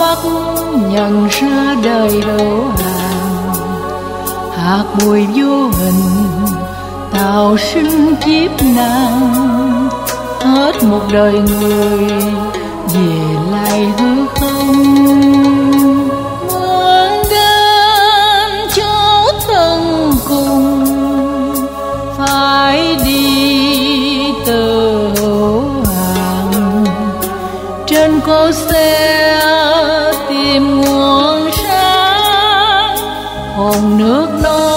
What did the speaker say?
mắt nhận ra đời đầu hàng hạt bụi vô hình tạo sinh kiếp nàng. Hết một đời người trên cô xe tìm nguồn sáng. Hồn nước non